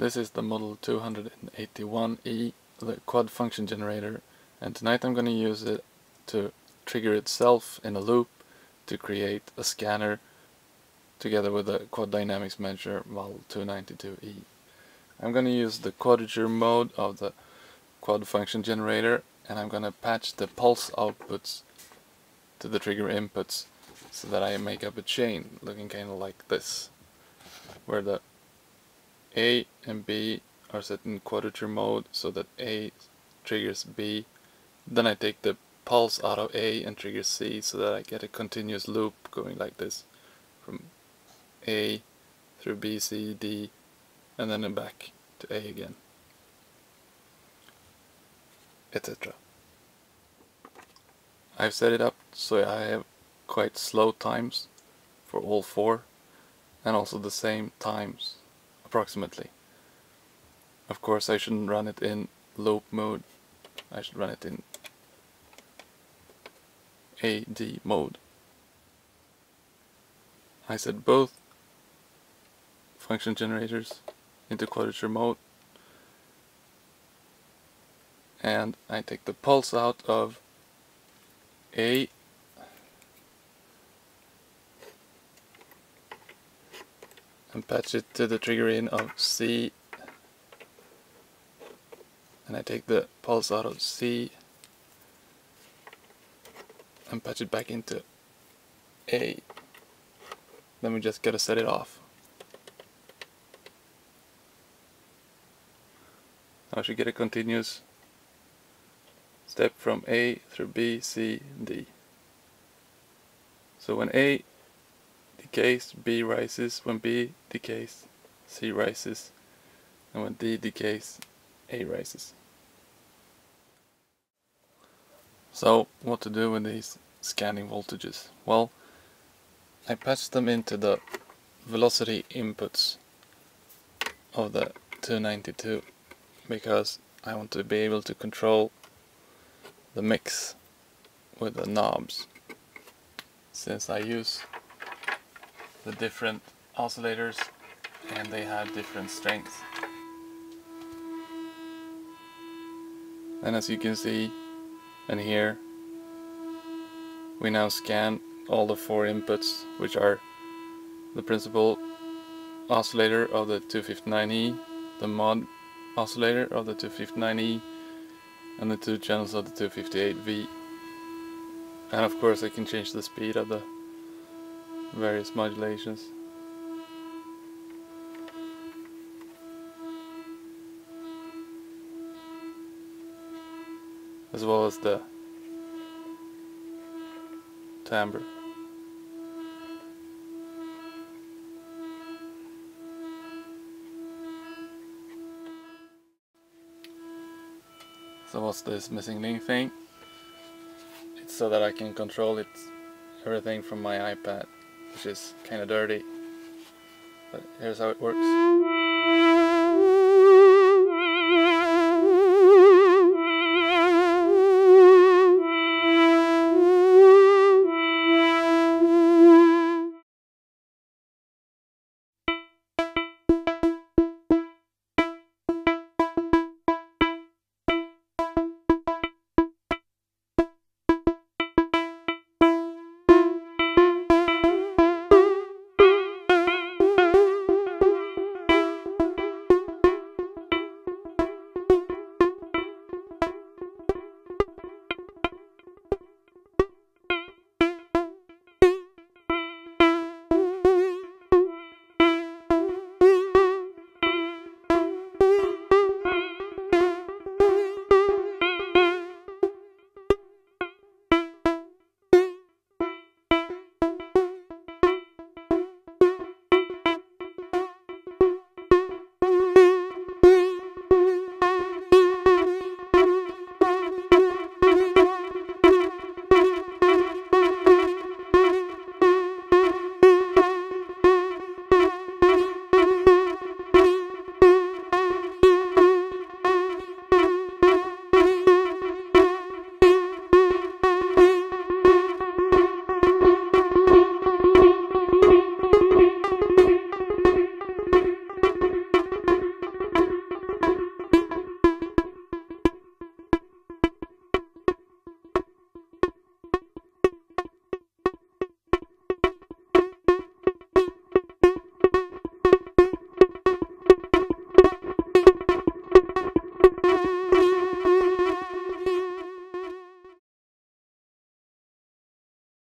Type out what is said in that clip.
This is the model 281E, the quad function generator, and tonight I'm going to use it to trigger itself in a loop to create a scanner together with the quad dynamics measure model 292E. I'm going to use the quadrature mode of the quad function generator and I'm going to patch the pulse outputs to the trigger inputs so that I make up a chain looking kind of like this where the A and B are set in quadrature mode so that A triggers B then I take the pulse out of A and trigger C so that I get a continuous loop going like this from A through B, C, D and then back to A again etc. I've set it up so I have quite slow times for all four and also the same times approximately. Of course I shouldn't run it in loop mode, I should run it in AD mode. I set both function generators into quadrature mode and I take the pulse out of A and patch it to the trigger in of C. And I take the pulse out of C. And patch it back into A. Then we just gotta set it off. Now I should get a continuous step from A through B, C, D. So when A decays, B rises, when B decays, C rises, and when D decays, A rises. So what to do with these scanning voltages? Well, I patched them into the velocity inputs of the 292 because I want to be able to control the mix with the knobs since I use the different oscillators and they have different strengths. And as you can see and hear we now scan all the four inputs which are the principal oscillator of the 259E, the mod oscillator of the 259E and the two channels of the 258V. And of course I can change the speed of the various modulations. As well as the timbre. So what's this missing link thing? It's so that I can control it everything from my iPad, which is kinda dirty. But here's how it works.